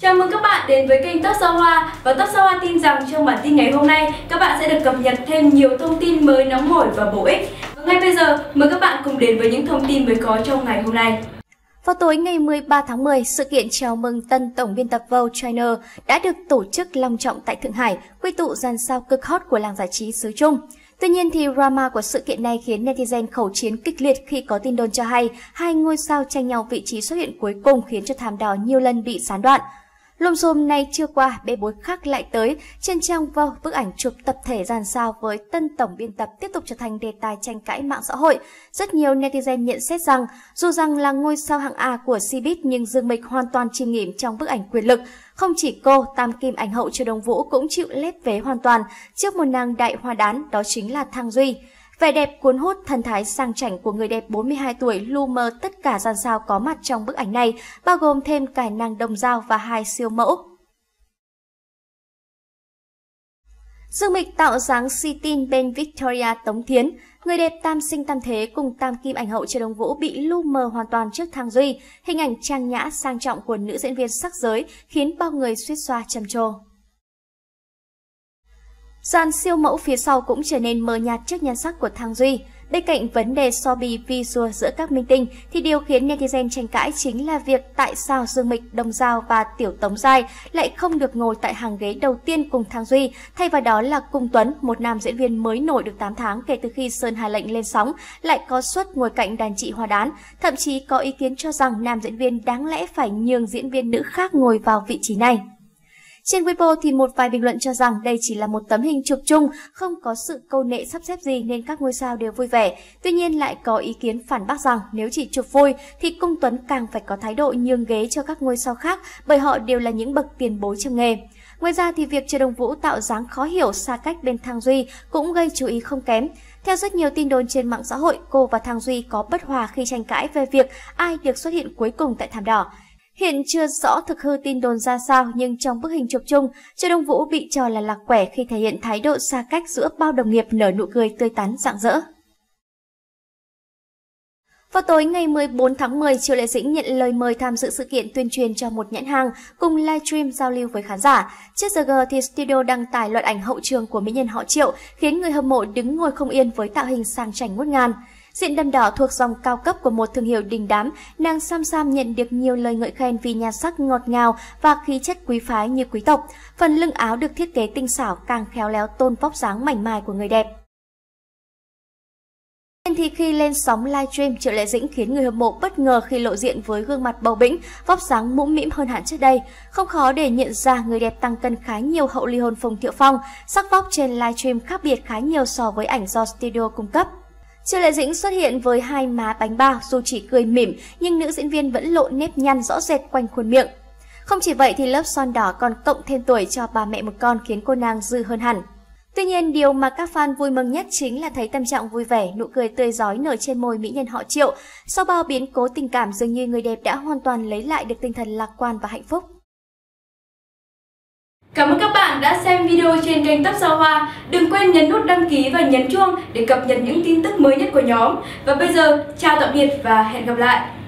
Chào mừng các bạn đến với kênh Top Sao Hoa và Top Sao Hoa tin rằng trong bản tin ngày hôm nay các bạn sẽ được cập nhật thêm nhiều thông tin mới nóng hổi và bổ ích. Và ngay bây giờ mời các bạn cùng đến với những thông tin mới có trong ngày hôm nay. Vào tối ngày 13 tháng 10, sự kiện chào mừng tân tổng biên tập Vogue China đã được tổ chức long trọng tại Thượng Hải, quy tụ dàn sao cực hot của làng giải trí xứ Trung. Tuy nhiên thì drama của sự kiện này khiến netizen khẩu chiến kịch liệt khi có tin đồn cho hay hai ngôi sao tranh nhau vị trí xuất hiện cuối cùng khiến cho thảm đỏ nhiều lần bị gián đoạn. Lùm xùm này chưa qua, bê bối khác lại tới. Trên trang vô bức ảnh chụp tập thể dàn sao với tân tổng biên tập tiếp tục trở thành đề tài tranh cãi mạng xã hội. Rất nhiều netizen nhận xét rằng, dù rằng là ngôi sao hạng A của Cbiz nhưng Dương Mịch hoàn toàn chìm nghỉm trong bức ảnh quyền lực. Không chỉ cô, tam kim ảnh hậu Triều Đồng Vũ cũng chịu lép vế hoàn toàn trước một nàng đại hoa đán, đó chính là Thang Duy. Vẻ đẹp cuốn hút thần thái sang chảnh của người đẹp 42 tuổi lu mờ tất cả gian sao có mặt trong bức ảnh này, bao gồm thêm cả nàng đồng dao và hai siêu mẫu. Dương Mịch tạo dáng si tin bên Victoria Tống Thiến, người đẹp tam sinh tam thế cùng tam kim ảnh hậu Trần Đông Vũ bị lu mờ hoàn toàn trước Thang Duy, hình ảnh trang nhã sang trọng của nữ diễn viên sắc giới khiến bao người suýt xoa trầm trồ. Dàn siêu mẫu phía sau cũng trở nên mờ nhạt trước nhan sắc của Thang Duy. Bên cạnh vấn đề so bì visual giữa các minh tinh, thì điều khiến netizen tranh cãi chính là việc tại sao Dương Mịch, Đông Giao và Tiểu Tống Giai lại không được ngồi tại hàng ghế đầu tiên cùng Thang Duy, thay vào đó là Cung Tuấn, một nam diễn viên mới nổi được 8 tháng kể từ khi Sơn Hà Lệnh lên sóng, lại có suất ngồi cạnh đàn chị Hoa Đán. Thậm chí có ý kiến cho rằng nam diễn viên đáng lẽ phải nhường diễn viên nữ khác ngồi vào vị trí này. Trên Weibo thì một vài bình luận cho rằng đây chỉ là một tấm hình chụp chung, không có sự câu nệ sắp xếp gì nên các ngôi sao đều vui vẻ. Tuy nhiên lại có ý kiến phản bác rằng nếu chỉ chụp vui thì Cung Tuấn càng phải có thái độ nhường ghế cho các ngôi sao khác bởi họ đều là những bậc tiền bối trong nghề. Ngoài ra thì việc Triệu Đồng Vũ tạo dáng khó hiểu xa cách bên Thang Duy cũng gây chú ý không kém. Theo rất nhiều tin đồn trên mạng xã hội, cô và Thang Duy có bất hòa khi tranh cãi về việc ai được xuất hiện cuối cùng tại thảm đỏ. Hiện chưa rõ thực hư tin đồn ra sao nhưng trong bức hình chụp chung, Trần Đông Vũ bị cho là lạc quẻ khi thể hiện thái độ xa cách giữa bao đồng nghiệp nở nụ cười tươi tắn rạng rỡ. Vào tối ngày 14 tháng 10, Triệu Lệ Dĩnh nhận lời mời tham dự sự kiện tuyên truyền cho một nhãn hàng cùng livestream giao lưu với khán giả. Trước giờ G thì studio đăng tải loạt ảnh hậu trường của mỹ nhân họ Triệu, khiến người hâm mộ đứng ngồi không yên với tạo hình sang chảnh ngút ngàn. Diện đầm đỏ thuộc dòng cao cấp của một thương hiệu đình đám, nàng Sam Sam nhận được nhiều lời ngợi khen vì nhan sắc ngọt ngào và khí chất quý phái như quý tộc. Phần lưng áo được thiết kế tinh xảo càng khéo léo tôn vóc dáng mảnh mai của người đẹp thì khi lên sóng livestream, Triệu Lệ Dĩnh khiến người hâm mộ bất ngờ khi lộ diện với gương mặt bầu bĩnh, vóc dáng mũm mĩm hơn hẳn trước đây. Không khó để nhận ra người đẹp tăng cân khá nhiều hậu ly hôn Phùng Thiệu Phong, sắc vóc trên livestream khác biệt khá nhiều so với ảnh do studio cung cấp. Triệu Lệ Dĩnh xuất hiện với hai má bánh bao dù chỉ cười mỉm nhưng nữ diễn viên vẫn lộ nếp nhăn rõ rệt quanh khuôn miệng. Không chỉ vậy thì lớp son đỏ còn cộng thêm tuổi cho bà mẹ một con khiến cô nàng dư hơn hẳn. Tuy nhiên, điều mà các fan vui mừng nhất chính là thấy tâm trạng vui vẻ, nụ cười tươi giói nở trên môi mỹ nhân họ Triệu. Sau bao biến cố tình cảm dường như người đẹp đã hoàn toàn lấy lại được tinh thần lạc quan và hạnh phúc. Cảm ơn các bạn đã xem video trên kênh Tóc Sao Hoa. Đừng quên nhấn nút đăng ký và nhấn chuông để cập nhật những tin tức mới nhất của nhóm. Và bây giờ, chào tạm biệt và hẹn gặp lại.